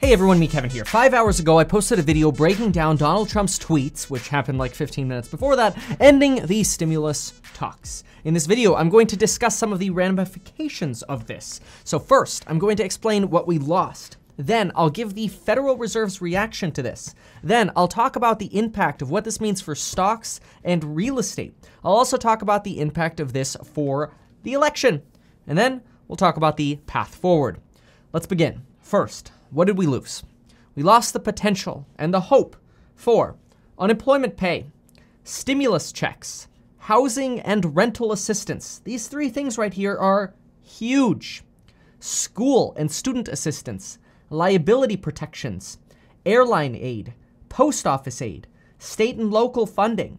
Hey everyone, Meet Kevin here. Five hours ago, I posted a video breaking down Donald Trump's tweets, which happened like 15 minutes before that, ending the stimulus talks. In this video, I'm going to discuss some of the ramifications of this. So first, I'm going to explain what we lost. Then I'll give the Federal Reserve's reaction to this. Then I'll talk about the impact of what this means for stocks and real estate. I'll also talk about the impact of this for the election. And then we'll talk about the path forward. Let's begin. First, what did we lose? We lost the potential and the hope for unemployment pay, stimulus checks, housing and rental assistance. These three things right here are huge. School and student assistance, liability protections, airline aid, post office aid, state and local funding,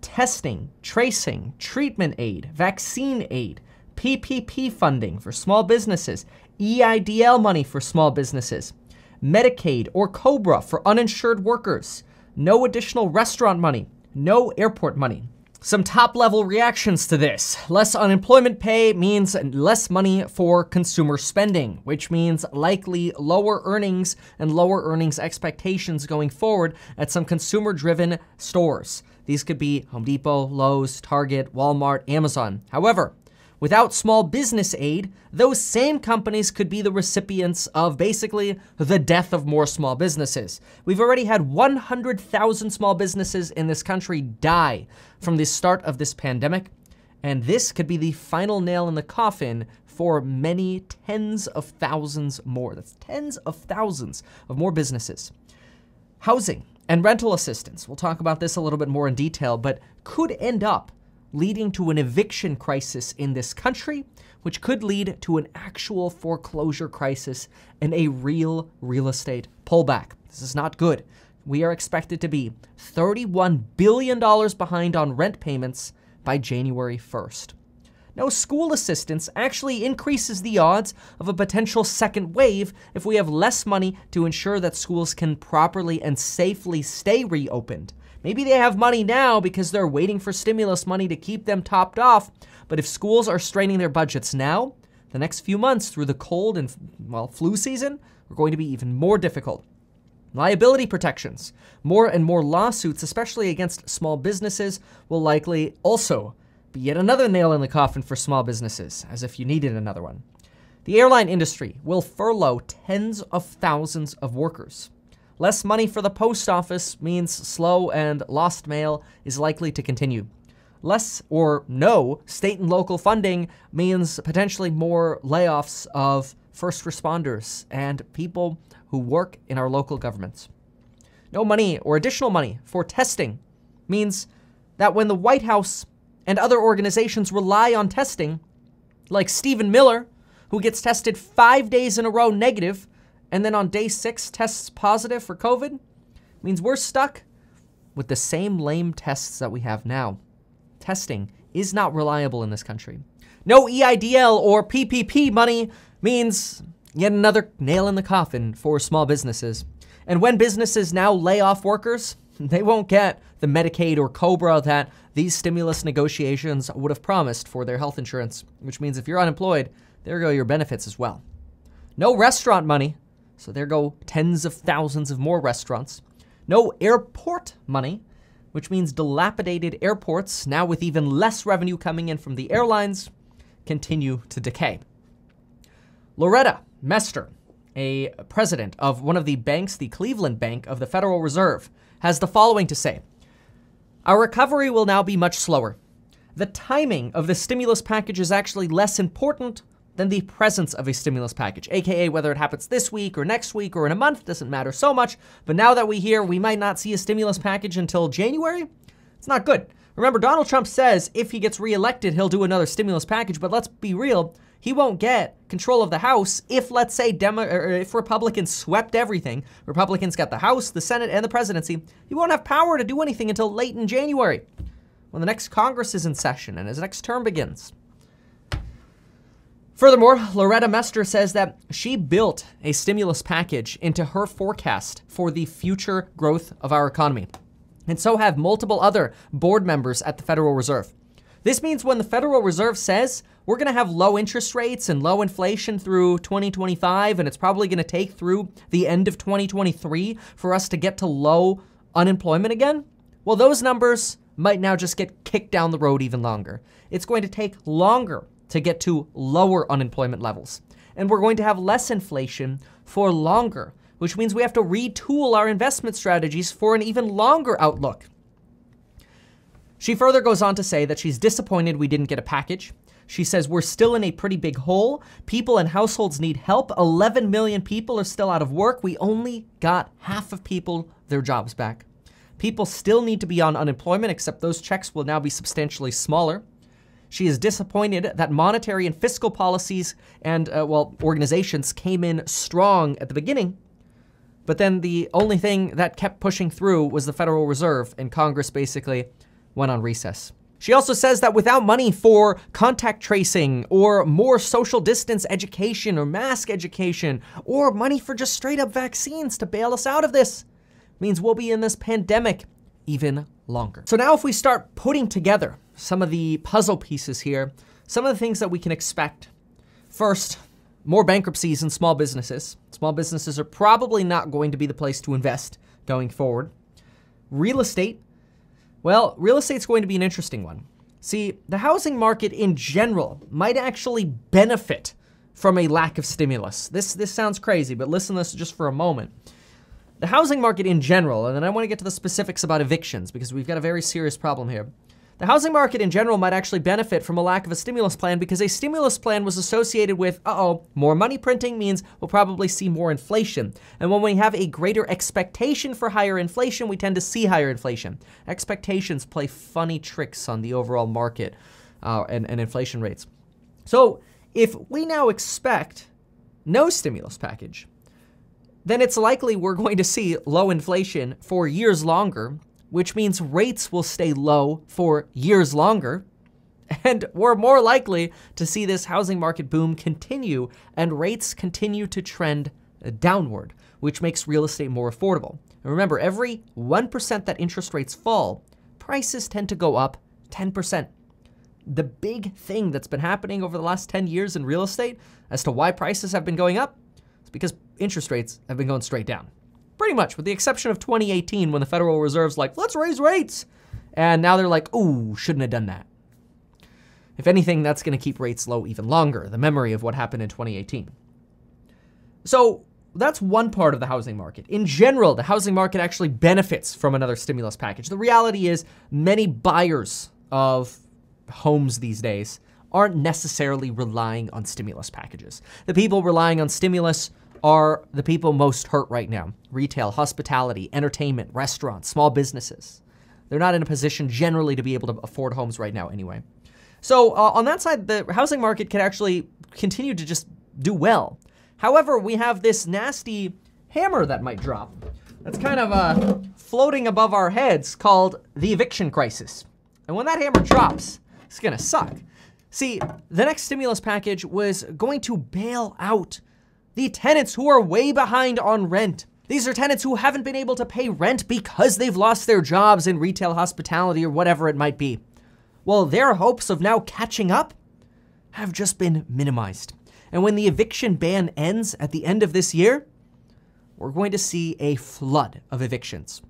testing, tracing, treatment aid, vaccine aid, PPP funding for small businesses, EIDL money for small businesses, Medicaid or COBRA for uninsured workers, no additional restaurant money, no airport money. Some top level reactions to this. Less unemployment pay means less money for consumer spending, which means likely lower earnings and lower earnings expectations going forward at some consumer driven stores. These could be Home Depot, Lowe's, Target, Walmart, Amazon. However, Without small business aid, those same companies could be the recipients of basically the death of more small businesses. We've already had 100,000 small businesses in this country die from the start of this pandemic, and this could be the final nail in the coffin for many tens of thousands more. That's tens of thousands of more businesses. Housing and rental assistance, we'll talk about this a little bit more in detail, but could end up leading to an eviction crisis in this country, which could lead to an actual foreclosure crisis and a real real estate pullback. This is not good. We are expected to be $31 billion behind on rent payments by January 1st. No school assistance actually increases the odds of a potential second wave if we have less money to ensure that schools can properly and safely stay reopened. Maybe they have money now because they're waiting for stimulus money to keep them topped off. But if schools are straining their budgets now, the next few months through the cold and, well, flu season are going to be even more difficult. Liability protections. More and more lawsuits, especially against small businesses, will likely also be yet another nail in the coffin for small businesses, as if you needed another one. The airline industry will furlough tens of thousands of workers. Less money for the post office means slow and lost mail is likely to continue. Less or no state and local funding means potentially more layoffs of first responders and people who work in our local governments. No money or additional money for testing means that when the White House and other organizations rely on testing, like Stephen Miller, who gets tested five days in a row negative and then on day six tests positive for COVID, means we're stuck with the same lame tests that we have now. Testing is not reliable in this country. No EIDL or PPP money means yet another nail in the coffin for small businesses. And when businesses now lay off workers, they won't get the Medicaid or COBRA that these stimulus negotiations would have promised for their health insurance, which means if you're unemployed, there go your benefits as well. No restaurant money so there go tens of thousands of more restaurants. No airport money, which means dilapidated airports, now with even less revenue coming in from the airlines, continue to decay. Loretta Mester, a president of one of the banks, the Cleveland Bank of the Federal Reserve, has the following to say Our recovery will now be much slower. The timing of the stimulus package is actually less important than the presence of a stimulus package, aka whether it happens this week or next week or in a month doesn't matter so much. But now that we hear we might not see a stimulus package until January, it's not good. Remember, Donald Trump says if he gets reelected, he'll do another stimulus package, but let's be real, he won't get control of the House if, let's say, Demo- or if Republicans swept everything. Republicans got the House, the Senate, and the presidency. He won't have power to do anything until late in January, when the next Congress is in session and his next term begins. Furthermore, Loretta Mester says that she built a stimulus package into her forecast for the future growth of our economy. And so have multiple other board members at the Federal Reserve. This means when the Federal Reserve says we're going to have low interest rates and low inflation through 2025, and it's probably going to take through the end of 2023 for us to get to low unemployment again. Well, those numbers might now just get kicked down the road even longer. It's going to take longer to get to lower unemployment levels. And we're going to have less inflation for longer, which means we have to retool our investment strategies for an even longer outlook. She further goes on to say that she's disappointed we didn't get a package. She says we're still in a pretty big hole. People and households need help. 11 million people are still out of work. We only got half of people their jobs back. People still need to be on unemployment, except those checks will now be substantially smaller. She is disappointed that monetary and fiscal policies and, uh, well, organizations came in strong at the beginning. But then the only thing that kept pushing through was the Federal Reserve, and Congress basically went on recess. She also says that without money for contact tracing or more social distance education or mask education or money for just straight up vaccines to bail us out of this, means we'll be in this pandemic even longer. So now if we start putting together some of the puzzle pieces here, some of the things that we can expect. First, more bankruptcies in small businesses. Small businesses are probably not going to be the place to invest going forward. Real estate well, real estate's going to be an interesting one. See, the housing market in general might actually benefit from a lack of stimulus. This this sounds crazy, but listen to this just for a moment. The housing market in general, and then I want to get to the specifics about evictions because we've got a very serious problem here. The housing market in general might actually benefit from a lack of a stimulus plan because a stimulus plan was associated with, uh oh, more money printing means we'll probably see more inflation. And when we have a greater expectation for higher inflation, we tend to see higher inflation. Expectations play funny tricks on the overall market uh, and, and inflation rates. So if we now expect no stimulus package, then it's likely we're going to see low inflation for years longer which means rates will stay low for years longer. And we're more likely to see this housing market boom continue and rates continue to trend downward, which makes real estate more affordable. And remember, every 1% that interest rates fall, prices tend to go up 10%. The big thing that's been happening over the last 10 years in real estate as to why prices have been going up is because interest rates have been going straight down. Pretty much, with the exception of 2018 when the Federal Reserve's like, let's raise rates. And now they're like, ooh, shouldn't have done that. If anything, that's going to keep rates low even longer, the memory of what happened in 2018. So that's one part of the housing market. In general, the housing market actually benefits from another stimulus package. The reality is, many buyers of homes these days aren't necessarily relying on stimulus packages. The people relying on stimulus are the people most hurt right now retail, hospitality, entertainment, restaurants, small businesses. They're not in a position generally to be able to afford homes right now, anyway. So, uh, on that side, the housing market can actually continue to just do well. However, we have this nasty hammer that might drop. That's kind of uh, floating above our heads called the eviction crisis. And when that hammer drops, it's gonna suck. See, the next stimulus package was going to bail out the tenants who are way behind on rent. These are tenants who haven't been able to pay rent because they've lost their jobs in retail hospitality or whatever it might be. Well, their hopes of now catching up have just been minimized. And when the eviction ban ends at the end of this year, we're going to see a flood of evictions.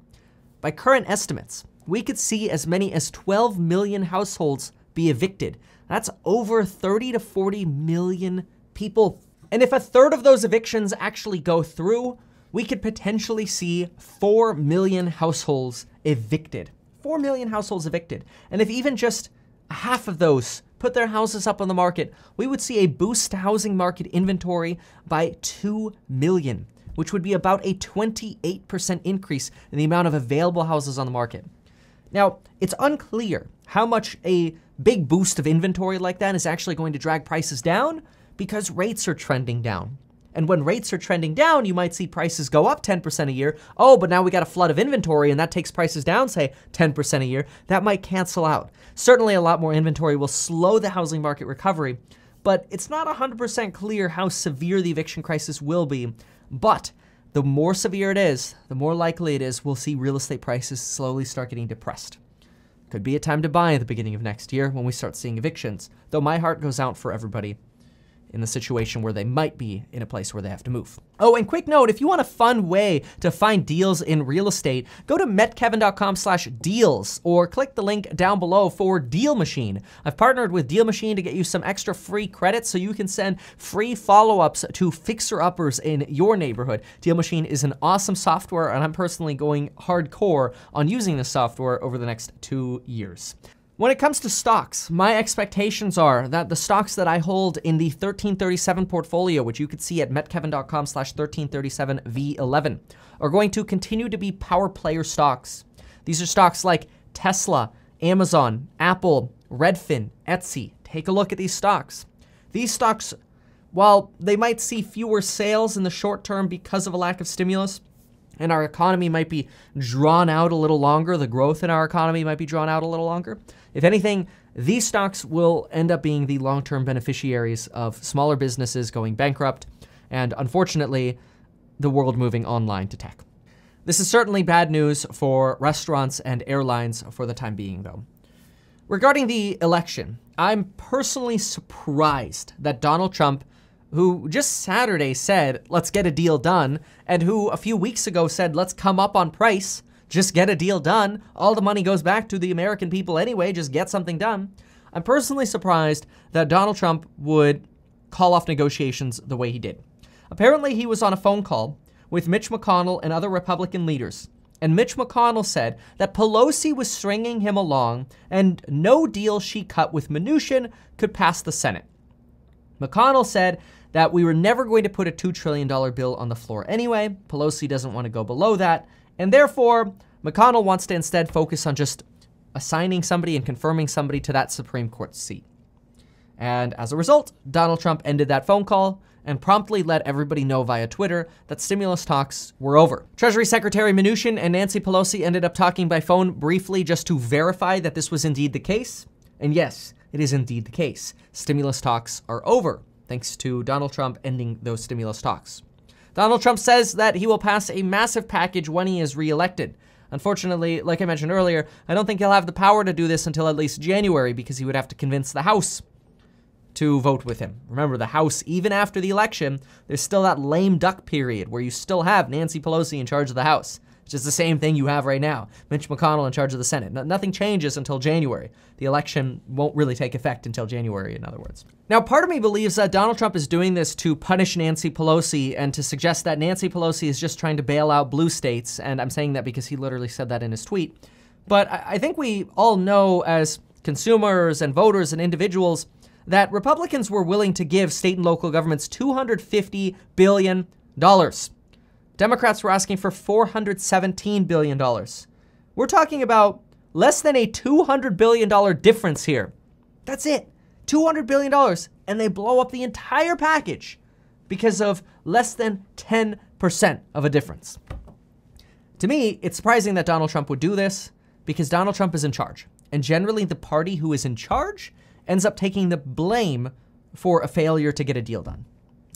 By current estimates, we could see as many as 12 million households be evicted. That's over 30 to 40 million people and if a third of those evictions actually go through, we could potentially see 4 million households evicted. 4 million households evicted. And if even just half of those put their houses up on the market, we would see a boost to housing market inventory by 2 million, which would be about a 28% increase in the amount of available houses on the market. Now, it's unclear how much a big boost of inventory like that is actually going to drag prices down, because rates are trending down. And when rates are trending down, you might see prices go up 10% a year. Oh, but now we got a flood of inventory and that takes prices down, say 10% a year. That might cancel out. Certainly, a lot more inventory will slow the housing market recovery, but it's not 100% clear how severe the eviction crisis will be. But the more severe it is, the more likely it is we'll see real estate prices slowly start getting depressed. Could be a time to buy at the beginning of next year when we start seeing evictions, though my heart goes out for everybody in the situation where they might be in a place where they have to move. Oh, and quick note, if you want a fun way to find deals in real estate, go to metkevin.com slash deals or click the link down below for Deal Machine. I've partnered with Deal Machine to get you some extra free credits so you can send free follow-ups to fixer-uppers in your neighborhood. Deal Machine is an awesome software and I'm personally going hardcore on using this software over the next two years. When it comes to stocks, my expectations are that the stocks that I hold in the 1337 portfolio, which you could see at metkevin.com slash 1337V11, are going to continue to be power player stocks. These are stocks like Tesla, Amazon, Apple, Redfin, Etsy. Take a look at these stocks. These stocks, while they might see fewer sales in the short term because of a lack of stimulus, and our economy might be drawn out a little longer, the growth in our economy might be drawn out a little longer. If anything, these stocks will end up being the long term beneficiaries of smaller businesses going bankrupt, and unfortunately, the world moving online to tech. This is certainly bad news for restaurants and airlines for the time being, though. Regarding the election, I'm personally surprised that Donald Trump who just Saturday said, let's get a deal done, and who a few weeks ago said, let's come up on price, just get a deal done. All the money goes back to the American people anyway, just get something done. I'm personally surprised that Donald Trump would call off negotiations the way he did. Apparently, he was on a phone call with Mitch McConnell and other Republican leaders. And Mitch McConnell said that Pelosi was stringing him along and no deal she cut with Mnuchin could pass the Senate. McConnell said that we were never going to put a $2 trillion bill on the floor anyway. Pelosi doesn't want to go below that. And therefore, McConnell wants to instead focus on just assigning somebody and confirming somebody to that Supreme Court seat. And as a result, Donald Trump ended that phone call and promptly let everybody know via Twitter that stimulus talks were over. Treasury Secretary Mnuchin and Nancy Pelosi ended up talking by phone briefly just to verify that this was indeed the case. And yes, it is indeed the case. Stimulus talks are over thanks to Donald Trump ending those stimulus talks. Donald Trump says that he will pass a massive package when he is reelected. Unfortunately, like I mentioned earlier, I don't think he'll have the power to do this until at least January because he would have to convince the House to vote with him. Remember, the House, even after the election, there's still that lame duck period where you still have Nancy Pelosi in charge of the House which is the same thing you have right now. Mitch McConnell in charge of the Senate. No, nothing changes until January. The election won't really take effect until January, in other words. Now, part of me believes that Donald Trump is doing this to punish Nancy Pelosi and to suggest that Nancy Pelosi is just trying to bail out blue states. And I'm saying that because he literally said that in his tweet. But I think we all know as consumers and voters and individuals that Republicans were willing to give state and local governments $250 billion. Democrats were asking for $417 billion. We're talking about less than a $200 billion difference here. That's it. $200 billion. And they blow up the entire package because of less than 10% of a difference. To me, it's surprising that Donald Trump would do this because Donald Trump is in charge. And generally, the party who is in charge ends up taking the blame for a failure to get a deal done.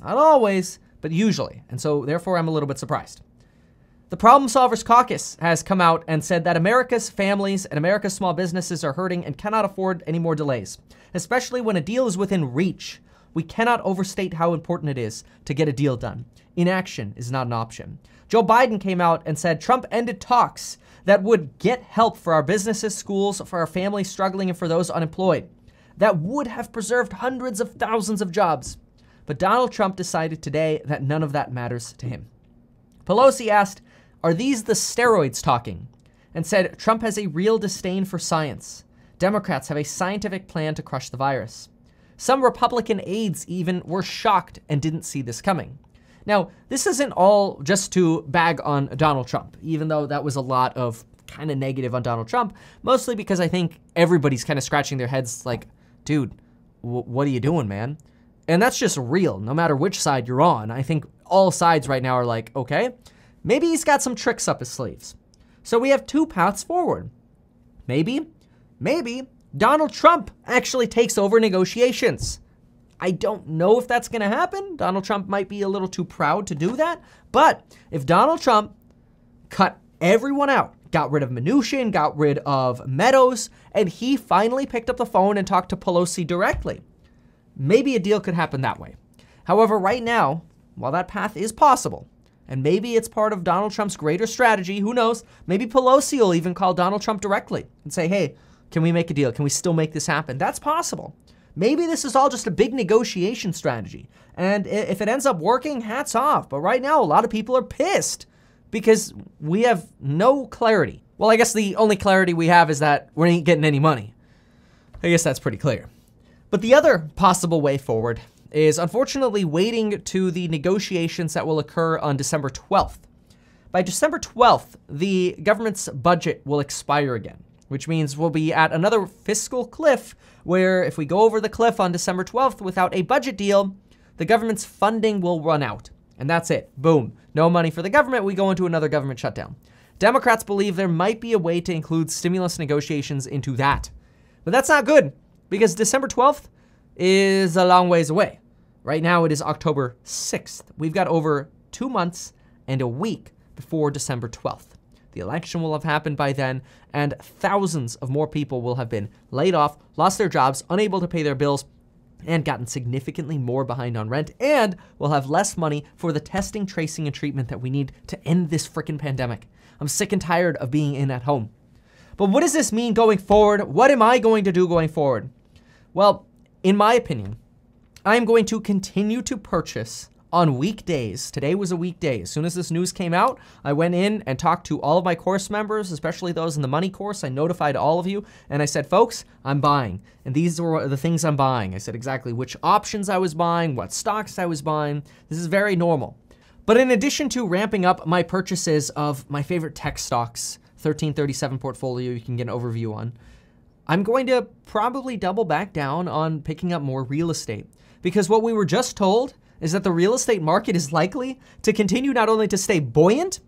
Not always, but usually, and so therefore I'm a little bit surprised. The Problem Solvers Caucus has come out and said that America's families and America's small businesses are hurting and cannot afford any more delays, especially when a deal is within reach. We cannot overstate how important it is to get a deal done. Inaction is not an option. Joe Biden came out and said Trump ended talks that would get help for our businesses, schools, for our families struggling, and for those unemployed. That would have preserved hundreds of thousands of jobs. But Donald Trump decided today that none of that matters to him. Pelosi asked, Are these the steroids talking? and said Trump has a real disdain for science. Democrats have a scientific plan to crush the virus. Some Republican aides even were shocked and didn't see this coming. Now, this isn't all just to bag on Donald Trump, even though that was a lot of kind of negative on Donald Trump, mostly because I think everybody's kind of scratching their heads like, dude, what are you doing, man? And that's just real, no matter which side you're on. I think all sides right now are like, okay, maybe he's got some tricks up his sleeves. So we have two paths forward. Maybe, maybe Donald Trump actually takes over negotiations. I don't know if that's going to happen. Donald Trump might be a little too proud to do that. But if Donald Trump cut everyone out, got rid of Mnuchin, got rid of Meadows, and he finally picked up the phone and talked to Pelosi directly. Maybe a deal could happen that way. However, right now, while that path is possible, and maybe it's part of Donald Trump's greater strategy, who knows? Maybe Pelosi will even call Donald Trump directly and say, hey, can we make a deal? Can we still make this happen? That's possible. Maybe this is all just a big negotiation strategy. And if it ends up working, hats off. But right now, a lot of people are pissed because we have no clarity. Well, I guess the only clarity we have is that we ain't getting any money. I guess that's pretty clear. But the other possible way forward is unfortunately waiting to the negotiations that will occur on December 12th. By December 12th, the government's budget will expire again, which means we'll be at another fiscal cliff where if we go over the cliff on December 12th without a budget deal, the government's funding will run out. And that's it. Boom. No money for the government. We go into another government shutdown. Democrats believe there might be a way to include stimulus negotiations into that. But that's not good because December 12th is a long ways away. Right now it is October 6th. We've got over two months and a week before December 12th. The election will have happened by then, and thousands of more people will have been laid off, lost their jobs, unable to pay their bills, and gotten significantly more behind on rent, and will have less money for the testing, tracing, and treatment that we need to end this freaking pandemic. I'm sick and tired of being in at home. But what does this mean going forward? What am I going to do going forward? Well, in my opinion, I'm going to continue to purchase on weekdays. Today was a weekday. As soon as this news came out, I went in and talked to all of my course members, especially those in the money course. I notified all of you and I said, folks, I'm buying. And these were the things I'm buying. I said exactly which options I was buying, what stocks I was buying. This is very normal. But in addition to ramping up my purchases of my favorite tech stocks, 1337 portfolio, you can get an overview on. I'm going to probably double back down on picking up more real estate because what we were just told is that the real estate market is likely to continue not only to stay buoyant,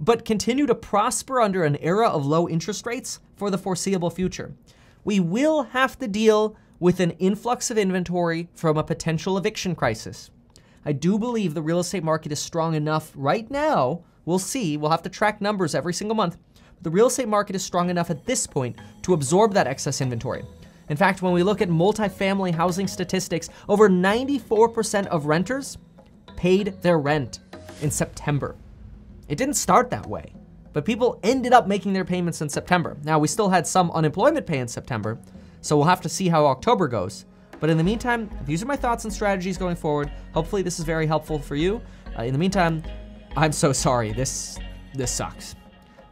but continue to prosper under an era of low interest rates for the foreseeable future. We will have to deal with an influx of inventory from a potential eviction crisis. I do believe the real estate market is strong enough right now. We'll see. We'll have to track numbers every single month. The real estate market is strong enough at this point to absorb that excess inventory. In fact, when we look at multifamily housing statistics, over 94% of renters paid their rent in September. It didn't start that way, but people ended up making their payments in September. Now, we still had some unemployment pay in September, so we'll have to see how October goes. But in the meantime, these are my thoughts and strategies going forward. Hopefully, this is very helpful for you. Uh, in the meantime, I'm so sorry. This this sucks.